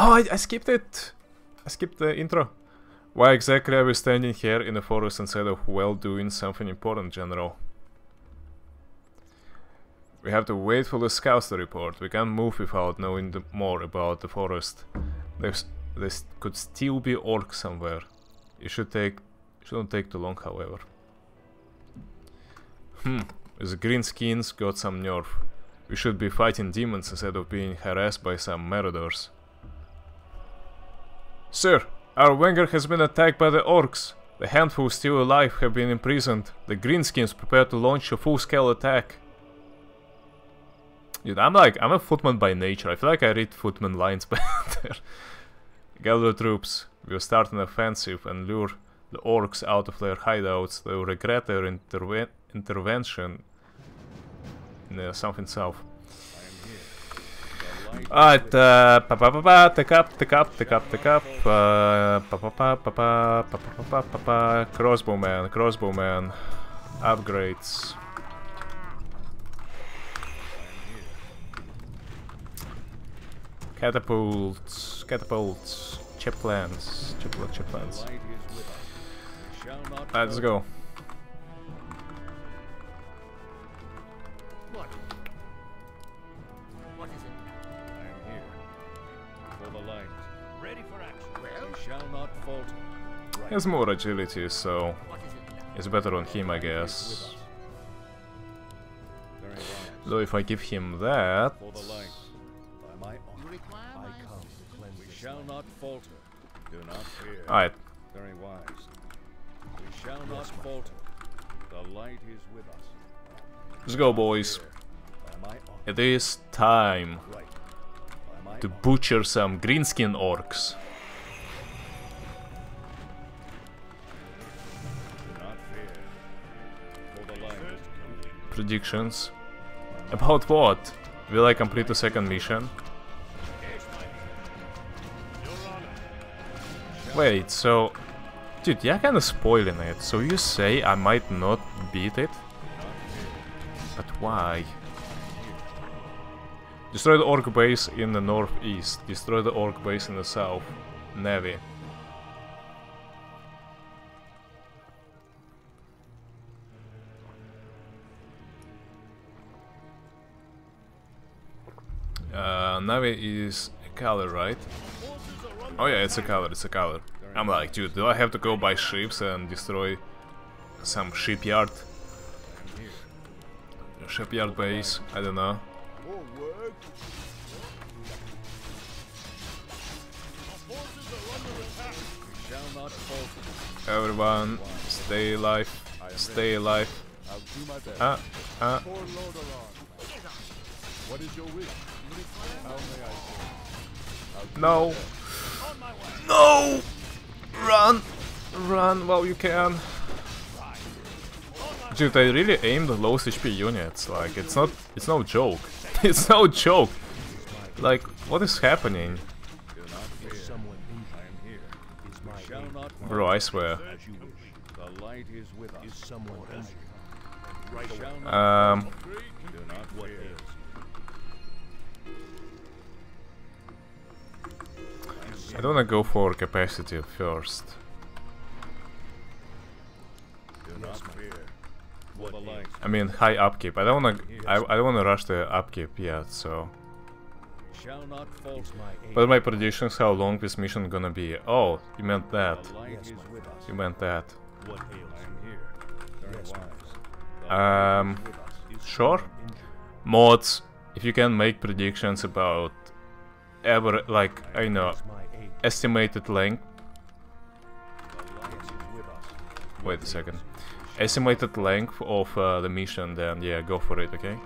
Oh, I, I skipped it! I skipped the intro. Why exactly are we standing here in the forest instead of well doing something important, General? We have to wait for the scouts to report. We can't move without knowing more about the forest. There's, there could still be orcs somewhere. It should take, shouldn't take too long, however. Hmm, the green skins got some nerve. We should be fighting demons instead of being harassed by some marauders. Sir, our Wenger has been attacked by the orcs. The handful still alive have been imprisoned. The greenskins prepare to launch a full-scale attack. Dude, I'm like, I'm a footman by nature. I feel like I read footman lines better. Gather troops. We'll start an offensive and lure the orcs out of their hideouts. They will regret their interve intervention in uh, something south. Alright, uh, pa pa pa pa, take up, take up, take up, take up, uh, pa pa pa pa pa, pa pa pa pa pa, crossbowman, crossbowman, upgrades. Catapults, catapults, chaplans, chiplet, chaplans. Let's go. has more agility, so it's better on him, I guess. Though if I give him that... Alright. Very wise. We shall not falter. The light is with us. Let's go, boys. It is time to butcher some greenskin orcs. Predictions. About what? Will I complete the second mission? Wait, so... Dude, you're kinda spoiling it. So you say I might not beat it? But why? Destroy the orc base in the northeast. Destroy the orc base in the south. Navy. Navi is a color, right? Oh yeah, it's a color, it's a color. I'm like, dude, do I have to go buy ships and destroy some shipyard? Shipyard base, I don't know. Everyone, stay alive, stay alive. Ah, ah, What is your wish? I no. No! Run! Run while you can. Dude, I really aim the lowest HP units, like, it's not, it's no joke. it's no joke! Like, what is happening? Do not fear. I um, I don't wanna go for capacity first. Do not fear. For the light. I mean, high upkeep. I don't wanna, I, I don't wanna rush the upkeep yet, so... Shall not falter. But my predictions how long this mission gonna be. Oh, you meant that. The light is with us. You meant that. What ails I am here. Very wise. The Um, light is with us. Sure. Mods, if you can make predictions about ever, like, I know, estimated length. The light is with us. Wait a second. Estimated length of uh, the mission, then yeah, go for it, okay?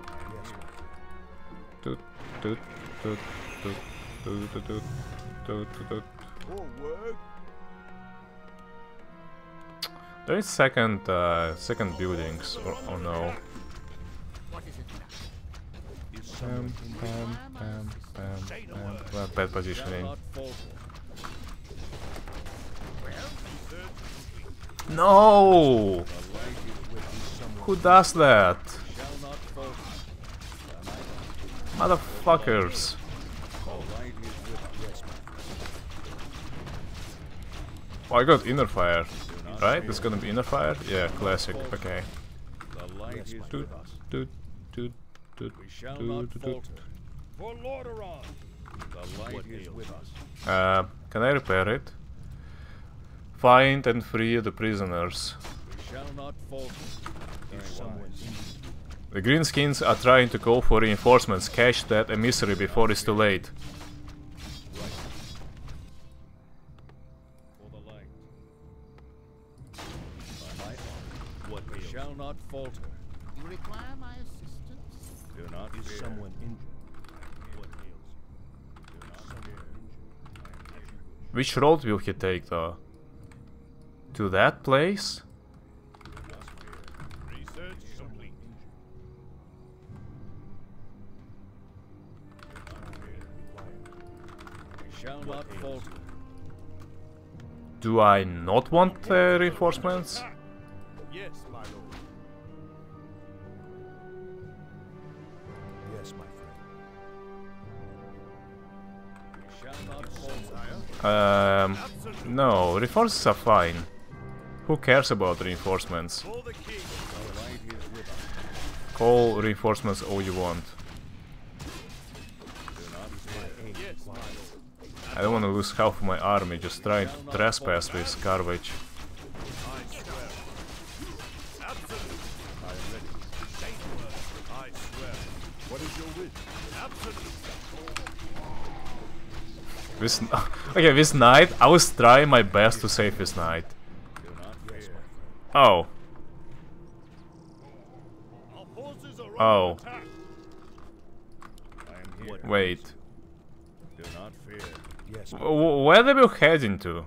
There is second, uh, second buildings, or, or no? Pam, pam. Well, bad positioning. No! Who does that? Motherfuckers. Oh, I got inner fire. Right? it's gonna be inner fire? Yeah, classic. Okay. Uh, can I repair it? Find and free the prisoners. The greenskins are trying to call for reinforcements. Catch that emissary before it's too late. Shall not falter. Do not fear. someone injured? Which road will he take though? To that place? Research complete. We shall not falter. Do I not want uh, reinforcements? Yes, my lord. Yes, my friend. We shall not falter. Um, no, reinforcements are fine. Who cares about reinforcements? Call reinforcements all you want. I don't want to lose half of my army just trying to trespass this garbage. This okay, this knight I was trying my best to save this knight. Oh. Oh. Wait. Do not fear. Yes. Where are we heading to?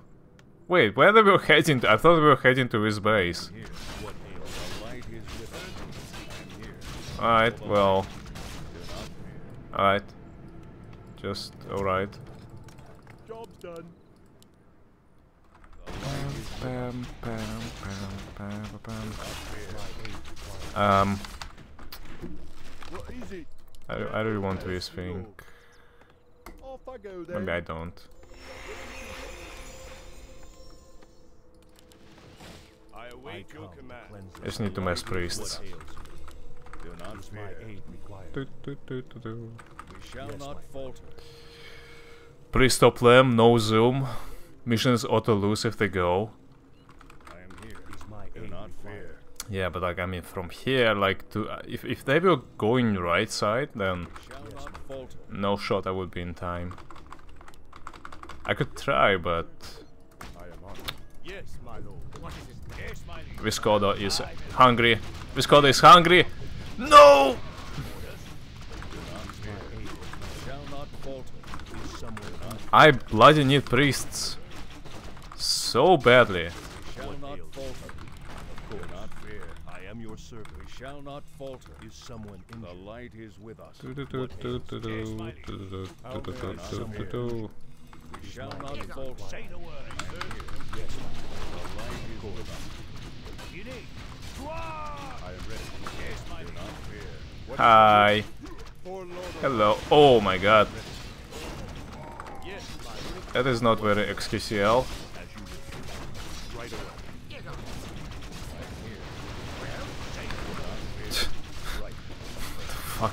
Wait, where are we heading to? I thought we were heading to his base. Alright, well. Alright. Just alright. Job's done bam, bam, bam, bam, bam. Um. I, I really want to be a Maybe I don't. I await your command. I just need to mess priests. We shall not falter. Priest top lamb, no zoom. Missions auto lose if they go. Yeah, but like I mean, from here, like to uh, if if they were going right side, then no shot I would be in time. I could try, but. Yes, my lord. What is it? Yes, my lord. Viscodo is hungry. Viscodo is hungry. No! I bloody need priests so badly. We shall not falter. Do not fear. I am your servant. We shall not falter. Is someone The light is with us. Do, do, do, do, do, do, do, do, do, do, do, do, do. We shall not falter. Say the word. Yes, The light is with us. You need. I am ready. Yes, my Do not fear. Hi. for Lord of Hello. Oh my god. Yes, my lord. That is not very XQCL. As you wish. Right away. Fuck.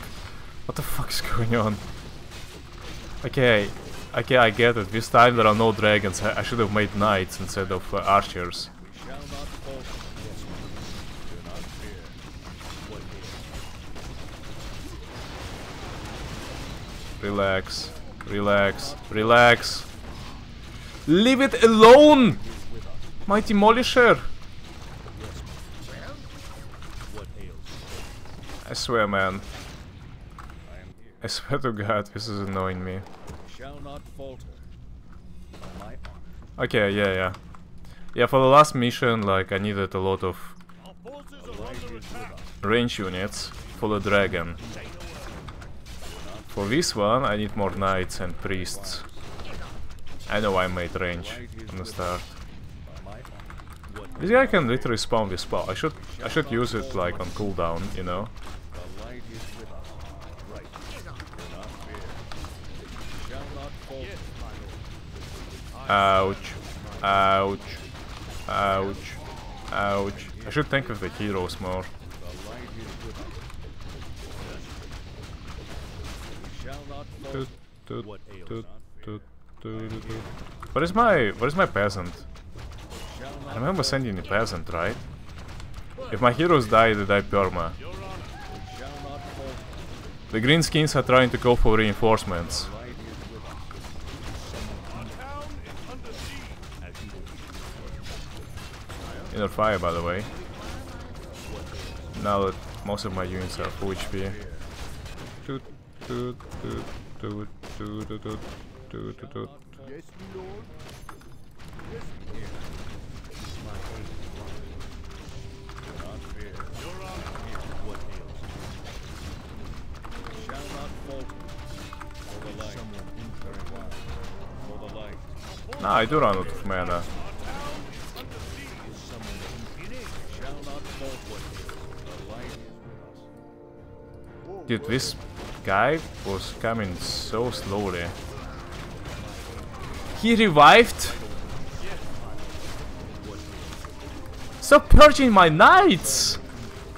What the fuck is going on? Okay. Okay, I get it. This time there are no dragons. I, I should have made knights instead of uh, archers. Relax. Relax. Relax. Leave it alone! My demolisher! I swear, man. I am here. I swear to god, this is annoying me. Shall not falter. My honor. Okay, yeah, yeah. Yeah, for the last mission, like, I needed a lot of Our forces The are light under is with attack. us. range units for the dragon. Say the word. For this one, I need more knights and priests. I know I made range from the start. By my honor. This guy can literally spawn this spell. I should I should use it like on cooldown, you know? Ouch. Ouch. Ouch. Ouch. I should think of the heroes more. What is my what is my peasant? I remember sending a peasant, right? If my heroes die, they die perma. The green skins are trying to call for reinforcements. Wish. Inner fire, by the way. Now that most of my units are full HP. The the light. Nah, I do run out of mana. Dude, this guy was coming so slowly. He revived? Stop purging my knights!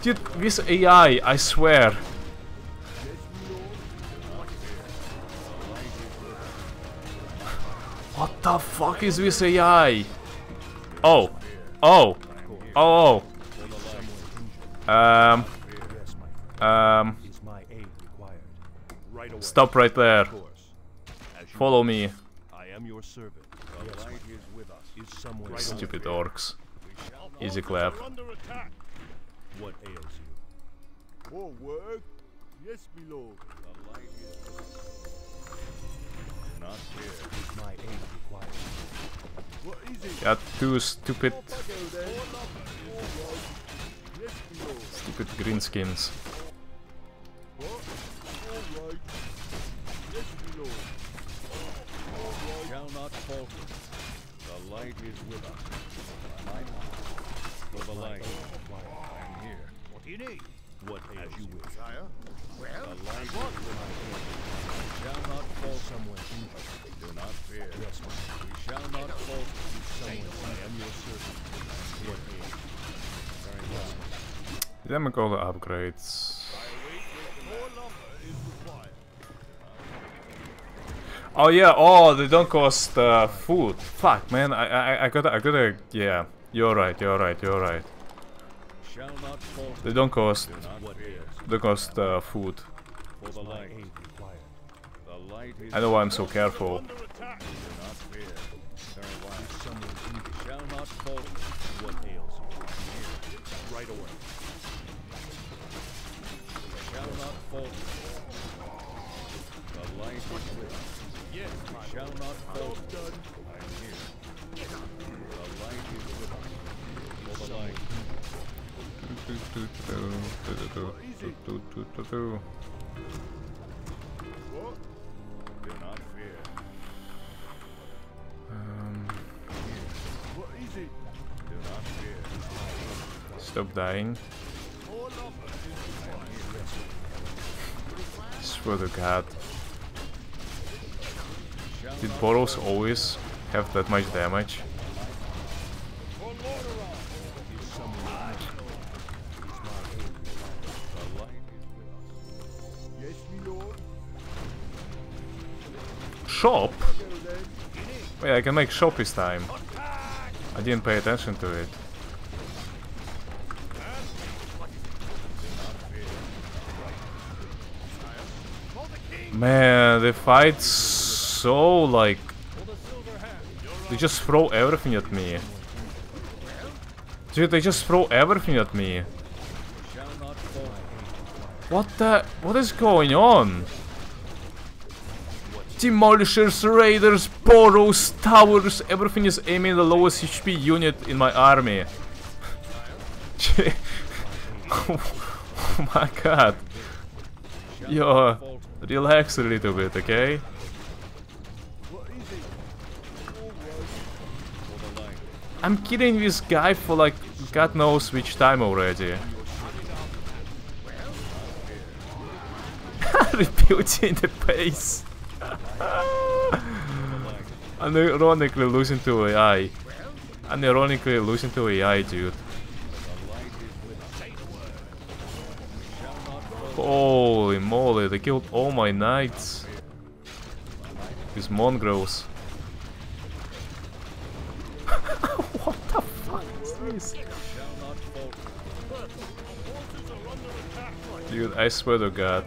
Dude, this AI, I swear. What the fuck is this AI? Oh. Oh. Oh, oh. Um. Um. Stop right there. Follow me. I am your servant. Stupid orcs. Easy clap. What ails you? More work? Yes, my lord. Not here. My aid requires. What is it? Got two stupid, stupid greenskins. Oh yeah. Oh, they don't cost uh, food. Fuck, man. I, I I gotta I gotta. Yeah. You're right. You're right. You're right. They don't cost. They cost uh, food. I know why I'm so careful. Right away. Shall not fall. Light is. Yes, my Shall not falter. done. I'm here. The light is with us. For the light. Do not fear. Um, What is it? Do not fear. stop dying. Swear to God. Did burrows always have that much damage? Shop? Wait, I can make shop this time. I didn't pay attention to it. Man, the fights so like they just throw everything at me. Dude, they just throw everything at me. What the? What is going on? Demolishers, raiders, burrows, towers, everything is aiming the lowest HP unit in my army. oh my god. Yo, relax a little bit, okay? I'm killing this guy for like god knows which time already. Rebuilding the base. Unironically losing to AI. Unironically losing to AI, dude. Holy moly, they killed all my knights. These mongrels. Dude, I swear to god.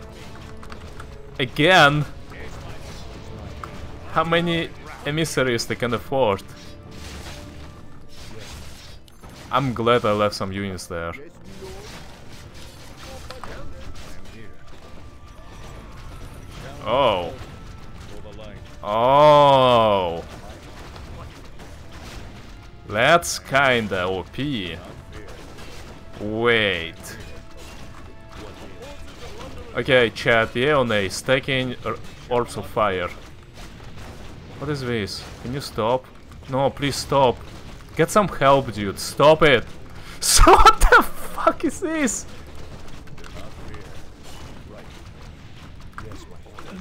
Again? How many emissaries they can afford? I'm glad I left some units there. Oh. Oh. That's kinda OP. Wait. Okay, chat, yeah or nay? Stacking orbs of fire. What is this? Can you stop? No, please stop. Get some help, dude. Stop it. So what the fuck is this?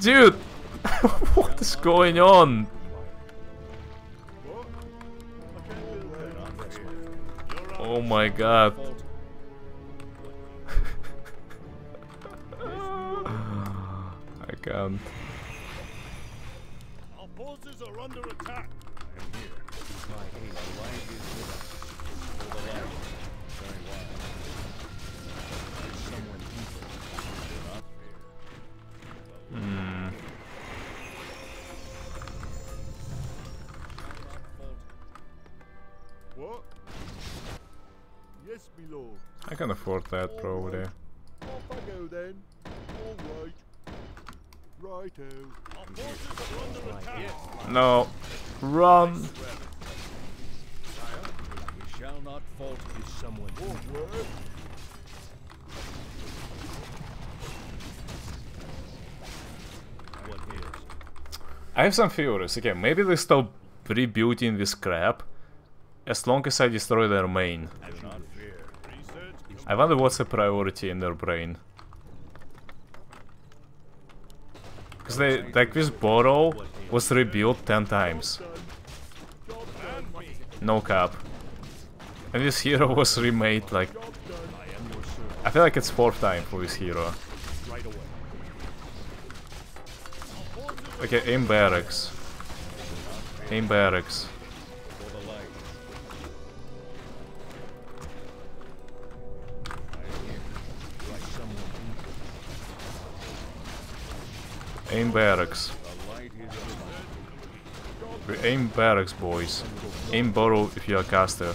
Dude! what is going on? Oh my god. I can't. Our forces are under attack. Hmm. Can afford that probably. Off I go then. All right. Righto. Our forces are under attack. No. Run. We shall not falter. Is someone Forward. I have some theories. Okay, maybe they stop rebuilding this crap as long as I destroy their main. Do not fear. Research. I wonder what's a priority in their brain. Because they, like this burrow was rebuilt 10 times. No cap. And this hero was remade like... I feel like it's fourth time for this hero. Okay, aim barracks. Aim barracks. Aim barracks. We aim barracks, boys. Aim burrow if you're a caster.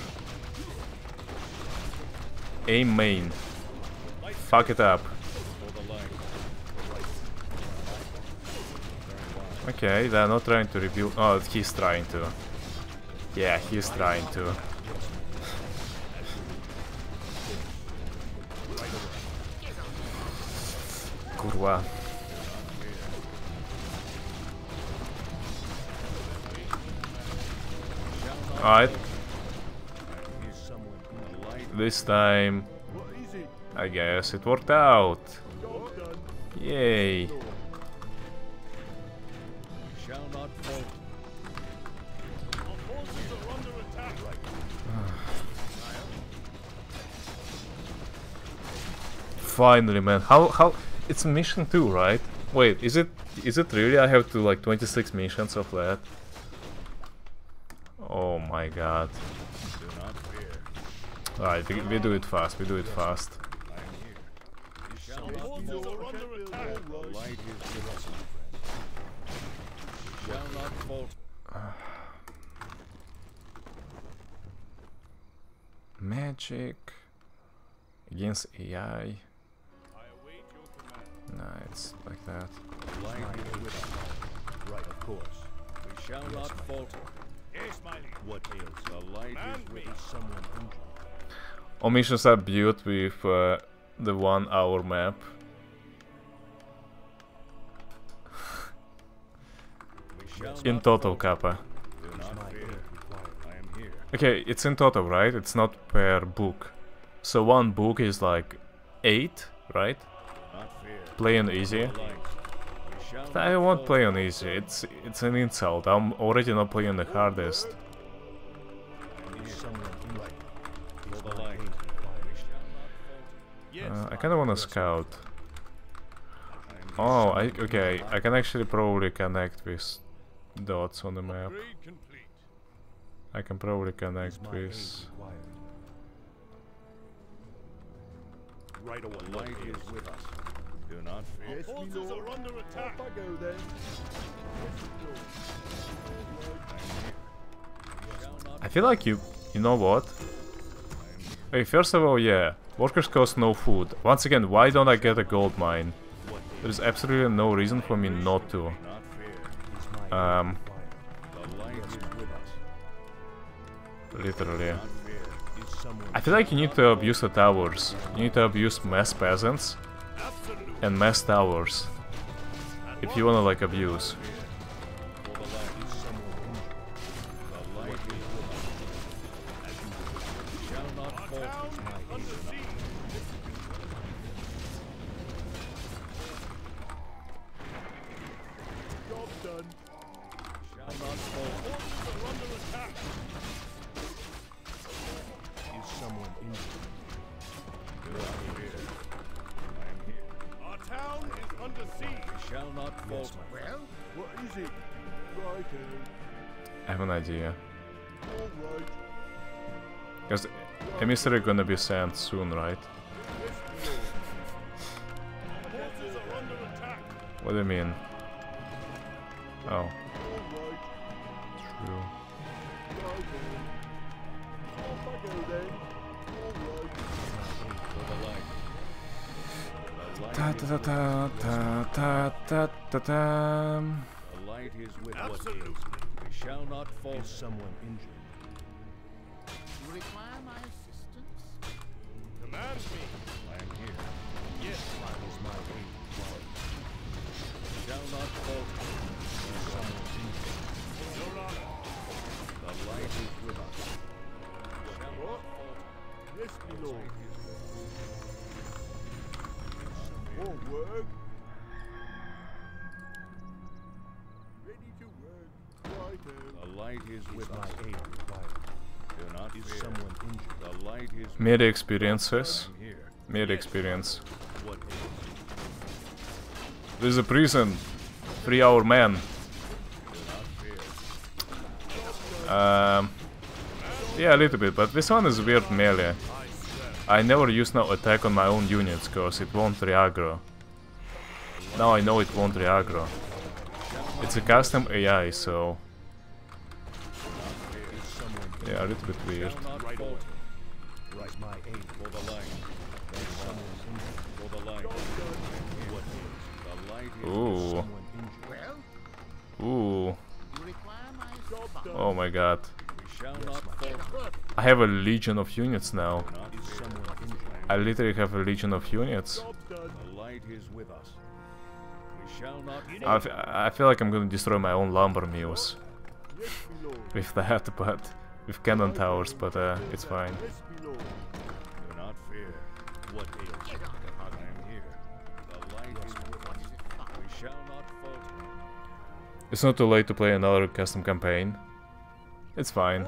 Aim main. Fuck it up. Okay, they're not trying to rebuild. Oh, he's trying to. Yeah, he's trying to. Kurwa. Alright, this time? I guess it worked out. Yay. Finally, man. How how? It's mission two, right? Wait, is it is it really? I have to like 26 missions of that. Oh my god. Do. Alright, we, we do it fast. We do it fast. I am here. We shall Our not forces are under attack. The light is with us, my friend. We shall not falter. Magic against AI. I await your command. Nah, it's like that. The light is with us. Right, of course. We shall not falter. Yes, my lord. What ails? The light And is with me. Someone injured. All missions are built with uh, the one hour map. In total, falter. Kappa. Do not fear. I am here. Okay, it's in total, right? It's not per book. So one book is like 8, right? Do not. Playing easy. The light. We shall I won't play on easy. It's it's an insult. I'm already not playing the hardest. Uh, I kind of want to scout. Oh, I okay. I can actually probably connect with dots on the map. I can probably connect with. Right away. light is with us. Do not fear. Yes, me forces are under attack. Off I go then. Yes, me lord. Shall not I feel like you. You know what? Hey, first of all, yeah, workers cost no food. Once again, why don't I get a gold mine? There's absolutely no reason for me not to. not fear. Is my aid Um, required? The light is with us. literally. Not fear. Is someone I feel like you need to abuse the towers. You need to abuse mass peasants Absolute. And mass towers. If you wanna like abuse. Emissary gonna be sent soon, right? Yes, me lord. Forces are under attack. What do you mean? Oh, true. Righto. Off I go then. All right. For the light. The light Ta ta ta ta ta ta ta ta. The light is with us. Absolutely. We shall not Is falter. someone injured? You require my assistance? Command me. I am here. Yes. Is my required? Shall not falter. Your honor. The light is with us. Shall not falter. Yes, The lord. light is with us. More work. Ready to work. Righto. The light is with my us. aid required? Is someone injured? The light is with experiences. us. I am here. Mere experience. What is? There's a prison. Free our man. Do not fear. Um, yeah, a little bit, but this one is weird melee. I never use no attack on my own units, cause it won't re-aggro. Now I know it won't re-aggro. It's a custom AI, so Is someone injured? Yeah, a er little bit weird. Right my oh. aid For the light. For the light. What is? The light Ooh, Well, ooh, you require my assistance? oh my god. We shall not falter. I have a legion of units now. Do not Is fear. someone injured? I literally have a legion of units. Job done. The light is with us. We shall not I, I feel like I'm gonna destroy my own lumber mills Yes, me lord. with that, but with cannon towers, but uh, it's fine. Yes, me lord. Do not fear. What ails you? I am here. The light is with us. We shall not falter. It's not too late to play another custom campaign. It's fine.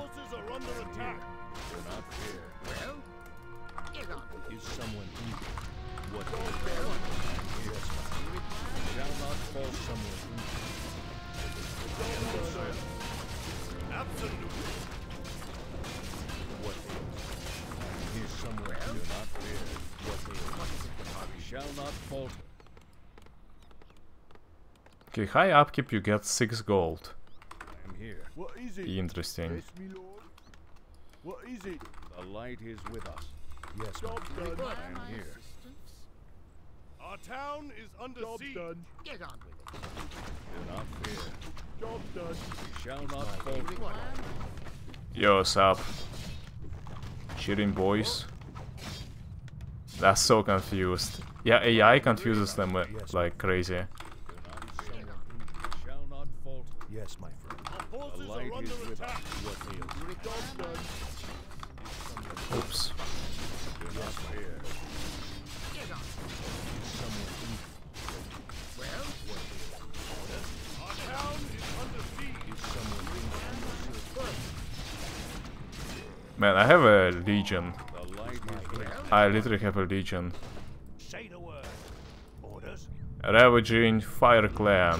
Okay, high upkeep you get 6 gold. I am here. What is it? Interesting. Yes, me lord. What is it? The light is with us. Yes, my Job you done. require am here. Our town is under Job siege. done. Get on with it. Do not fear. Job done. We shall not You falter. require Yo, sup? Cheering boys. That's so confused. Yeah, AI confuses them like crazy. Yes, my friend. The light is with us. You're. Oops. Not here. Get Well, what. Our town is under siege. Is someone? Man, I have a legion. I literally have a legion. Ravaging Fire Clan.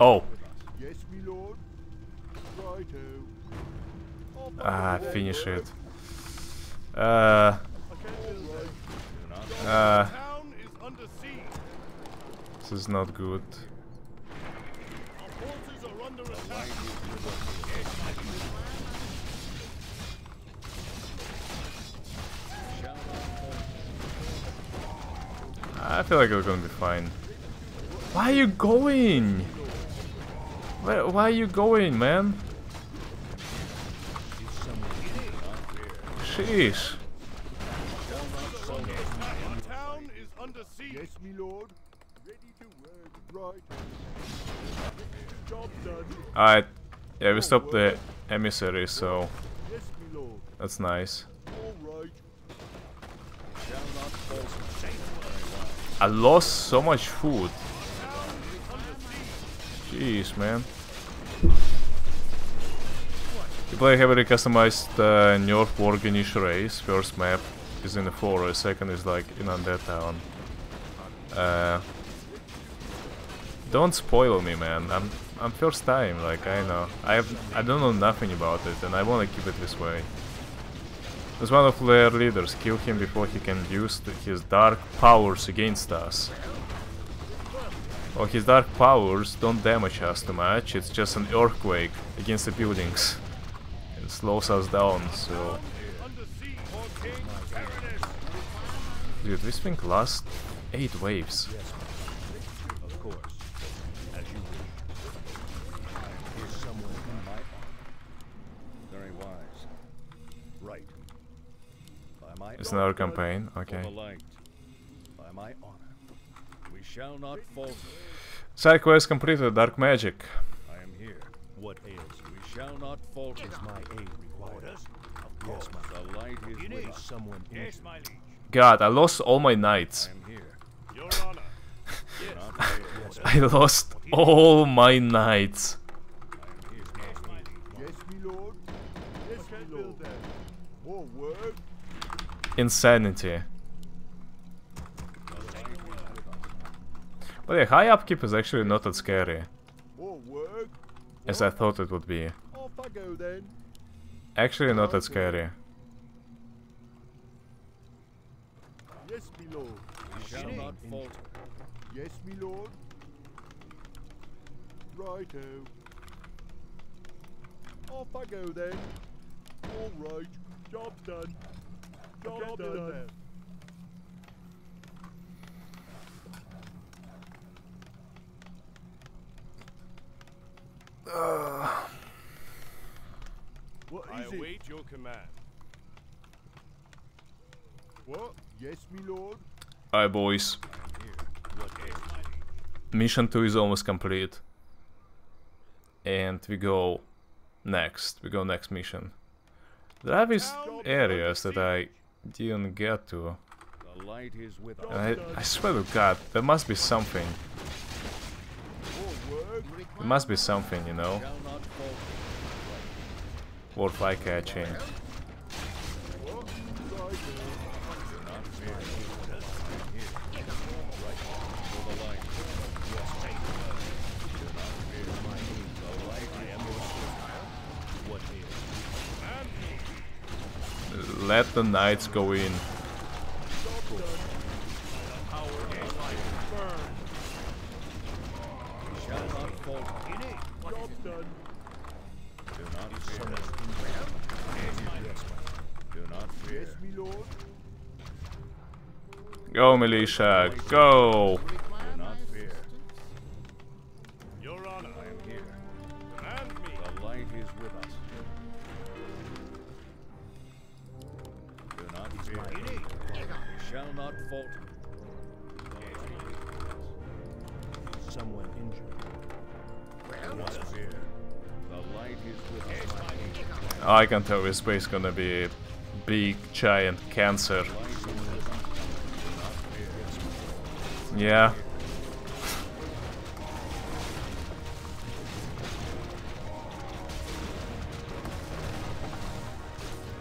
Oh. is with us. Yes, me lord. Ah, finish it. Uh, I can't do that. Do not uh, Town is under siege. this is not good. Our forces are under light attack. is with us. Shall not falter. I feel like we're gonna be fine. Why are you going? Where, why are you going, man? Siege. Yes, me lord. Ready to work. Right. Job done. Alright. Yeah, we stopped the emissary, so that's nice. I lost so much food. Jeez, man. You play heavily customized uh, North Warganish race. First map is in the forest, second is like in Undead Town. Uh, don't spoil me, man. I'm I'm first time. Like I know, I have I don't know nothing about it, and I want to keep it this way. As one of their leaders, kill him before he can use his dark powers against us. Well, his dark powers don't damage us too much, it's just an earthquake against the buildings. It slows us down, so... Under siege. For King Baroness. Dude, this thing lasts 8 waves. Of course. As you wish. Here's someone by my honor. Right. It's another campaign, okay. the light. By my honor. We shall not falter. Side quest completed, Dark Magic. I am here. What ails you? We shall not falter. Is my aid required? Orders. Yes, my The light is You with need us. someone Yes, my liege. God, I lost all my knights. I am here. Your honor. Do. I lost all my knights. I But yeah, high upkeep is actually not that scary as I thought it would be. Off I go then. Actually not that scary. Yes, me lord. Shall not falter. Yes, me lord. Righto. Off I go then. All right. Job done. Job, done. What I is it? await your command. What? Yes, me lord. Alright boys, What ails my liege? mission 2 is almost complete. And we go next, we go next mission. There are these areas that I didn't get to. The light is with us. And I, I swear to god, there must be something. There must be something, you know, worth eye catching. Let the knights go fear. I am here. Right. For the light. Yes. Do not fear. My aid. The light I am your servant. What ails you? Let the knights go in. Power of light burn. We shall not falter. Job done. Do not fear. Do not fear. Yes, me lord. Go, militia, go! Do not fear. Your Honor, I am here. command me. The light is with us. Do not fear. We shall not falter. Someone injured. Do not fear. The light is with us. You're not the enemy. I can tell this base gonna be a big, giant cancer. Yeah.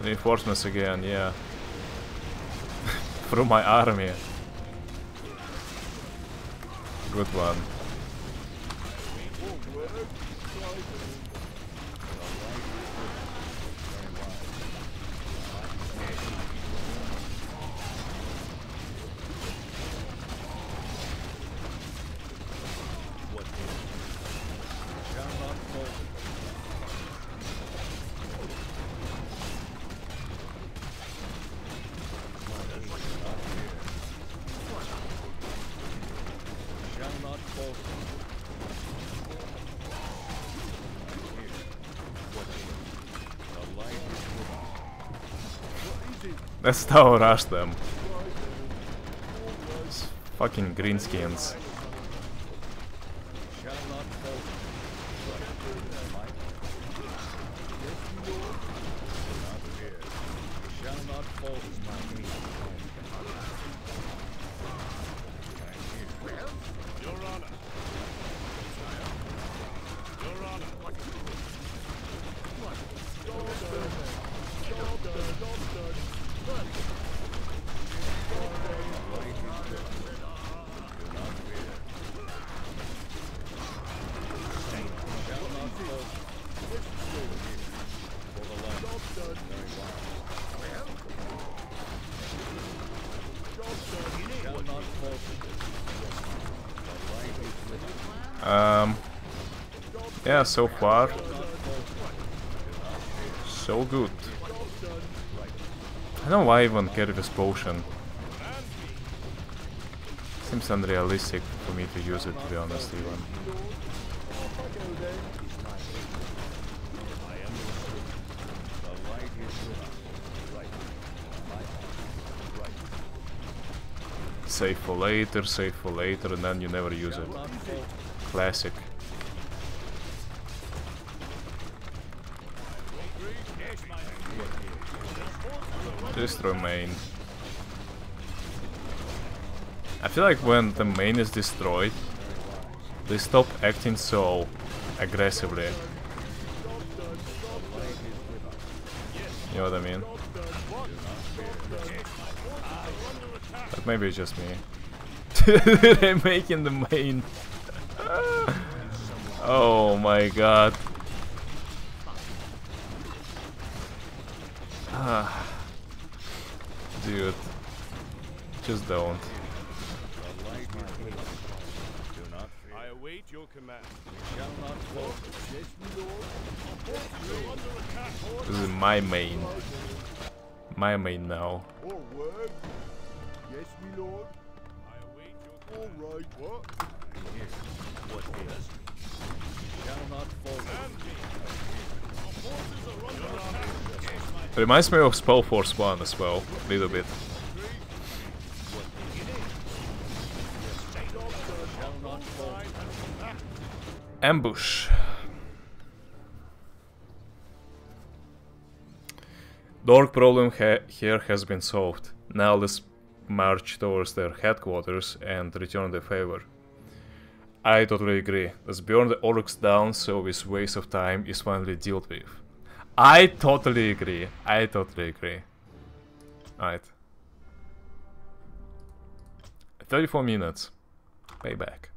Reinforcements again, yeah. From my army. Good one. Shall not falter. Shall That's how rush them. Fucking greenskins. Shall not falter. Might. Do not fear. Shall not falter. Your Honor. Your Honor. Shall not falter. For the light. Very well. Shall not falter. The light is with us. Um, yeah, so far, so good. I don't know why I even carry this potion. Seems unrealistic for me to use it, to be honest, even. Save for later, save for later, and then you never use it. Classic. Destroy main. I feel like when the main is destroyed, they stop acting so aggressively. You know what I mean? But maybe it's just me. They're making the main. oh my god. Ah. Dude. Just don't. The light is with us. Do not. I await your command. Shall not falter. Yes, me lord. You're under attack, Horde. This is my main. My main now. Forward. Yes, me lord. I await your All command. right. What? Here. What is? Shall not falter. Command me. Our forces are under attack. Reminds me of Spellforce 1 as well, a little bit. Shall not falter. Ambush. Dork problem ha here has been solved. Now let's march towards their headquarters and return the favor. I totally agree. Let's burn the orcs down so this waste of time is finally dealt with. I totally agree. I totally agree. Alright. 34 minutes. Payback.